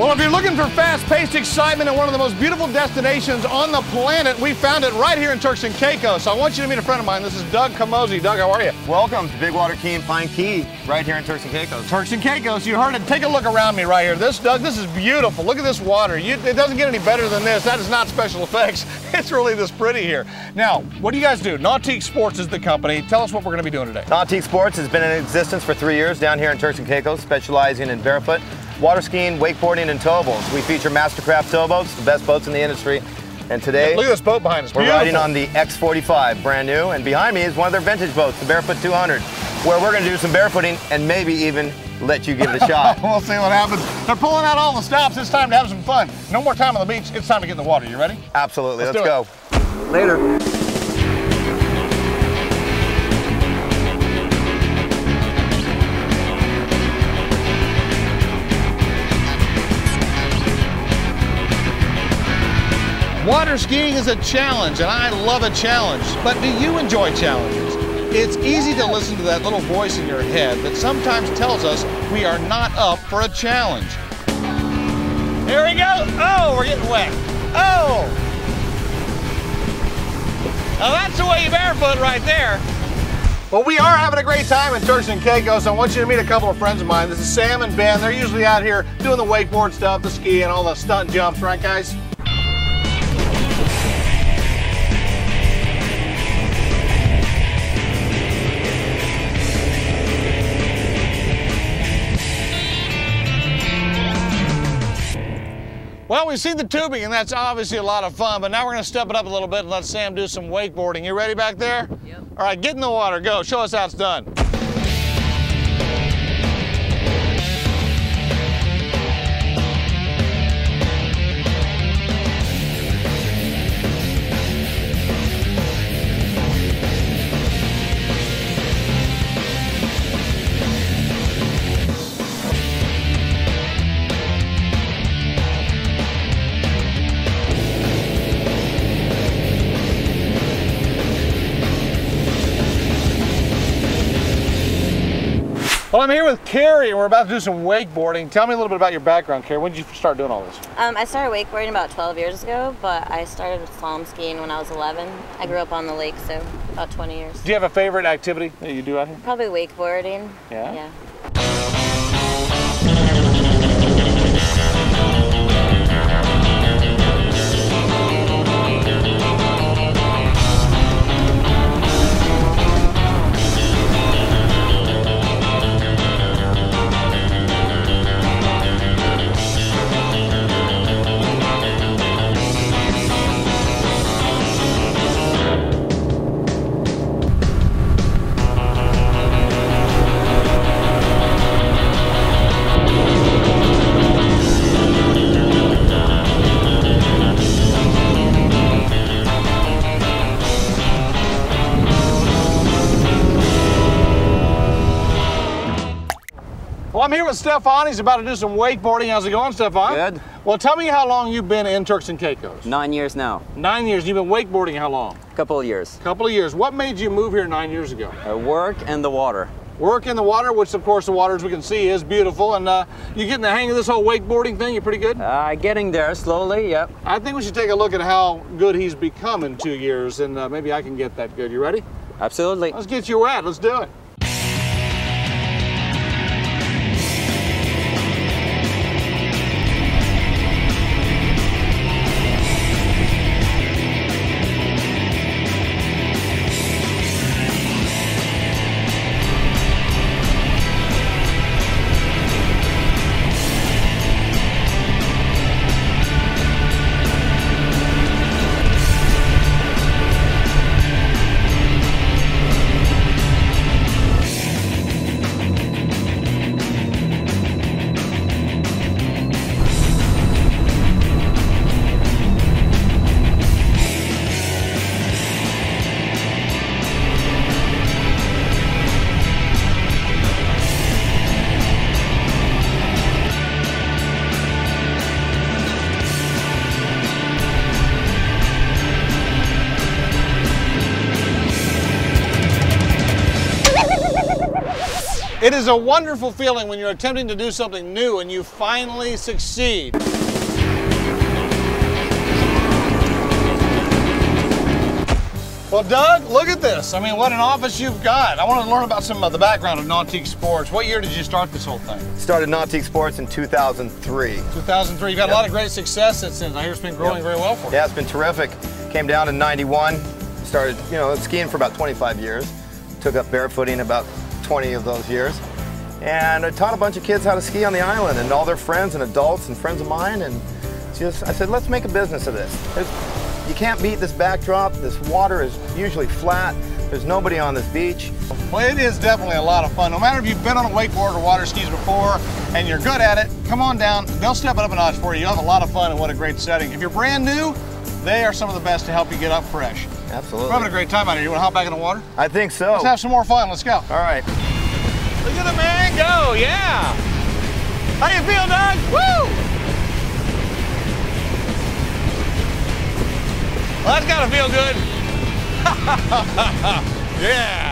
Well, if you're looking for fast-paced excitement and one of the most beautiful destinations on the planet, we found it right here in Turks and Caicos. So I want you to meet a friend of mine. This is Doug Camozzi. Doug, how are you? Welcome to Big Water Cay and Pine Cay, right here in Turks and Caicos. Turks and Caicos, you heard it. Take a look around me right here. This, Doug, this is beautiful. Look at this water. You, it doesn't get any better than this. That is not special effects. It's really this pretty here. Now, what do you guys do? Nautique Sports is the company. Tell us what we're going to be doing today. Nautique Sports has been in existence for three years down here in Turks and Caicos, specializing in barefoot, water skiing, wakeboarding, and towables. We feature Mastercraft towboats, the best boats in the industry. And today, Look at this boat behind us. we're Beautiful. riding on the X45, brand new. And behind me is one of their vintage boats, the Barefoot 200, where we're going to do some barefooting and maybe even let you give it a shot. We'll see what happens. They're pulling out all the stops. It's time to have some fun. No more time on the beach. It's time to get in the water. You ready? Absolutely. Let's Let's, do it. go. Later. Water skiing is a challenge, and I love a challenge. But do you enjoy challenges? It's easy to listen to that little voice in your head that sometimes tells us we are not up for a challenge. Here we go. Oh, we're getting wet. Oh. Now that's the way you barefoot right there. Well, we are having a great time in Turks and Caicos. I want you to meet a couple of friends of mine. This is Sam and Ben. They're usually out here doing the wakeboard stuff, the ski, and all the stunt jumps, right, guys? Well, we've seen the tubing, and that's obviously a lot of fun, but now we're going to step it up a little bit and let Sam do some wakeboarding. You ready back there? Yep. All right, get in the water. Go. Show us how it's done. Well, I'm here with Carrie, and we're about to do some wakeboarding. Tell me a little bit about your background, Carrie. When did you start doing all this? Um, I started wakeboarding about 12 years ago, but I started slalom skiing when I was 11. I grew up on the lake, so about 20 years. Do you have a favorite activity that you do out here? Probably wakeboarding. Yeah? Yeah. Well, I'm here with Stefan. He's about to do some wakeboarding. How's it going, Stefan? Good. Well, tell me how long you've been in Turks and Caicos. Nine years now. Nine years. You've been wakeboarding how long? A couple of years. A couple of years. What made you move here nine years ago? Uh, work and the water. Work in the water, which of course the water, as we can see, is beautiful. And uh, you getting the hang of this whole wakeboarding thing? You're pretty good? Uh, getting there slowly. Yep. I think we should take a look at how good he's become in two years, and uh, maybe I can get that good. You ready? Absolutely. Let's get you wet. Let's do it. It is a wonderful feeling when you're attempting to do something new and you finally succeed. Well, Doug, look at this. I mean, what an office you've got. I want to learn about some of the background of Nautique Sports. What year did you start this whole thing? Started Nautique Sports in 2003. 2003. You've had a lot of great success since. I hear it's been growing Yep. very well for you. Yeah, it's been terrific. Came down in 91, started, you know, skiing for about 25 years. Took up barefooting about 20 of those years. And I taught a bunch of kids how to ski on the island and all their friends and adults and friends of mine. And just, I said, let's make a business of this. There's, you can't beat this backdrop. This water is usually flat. There's nobody on this beach. Well, it is definitely a lot of fun. No matter if you've been on a wakeboard or water skis before and you're good at it, come on down. They'll step it up a notch for you. You'll have a lot of fun and what a great setting. If you're brand new, they are some of the best to help you get up fresh. Absolutely. We're having a great time out here. You want to hop back in the water? I think so. Let's have some more fun. Let's go. All right. Look at the man go. Yeah. How you feel, Doug? Woo! Well, that's got to feel good. yeah.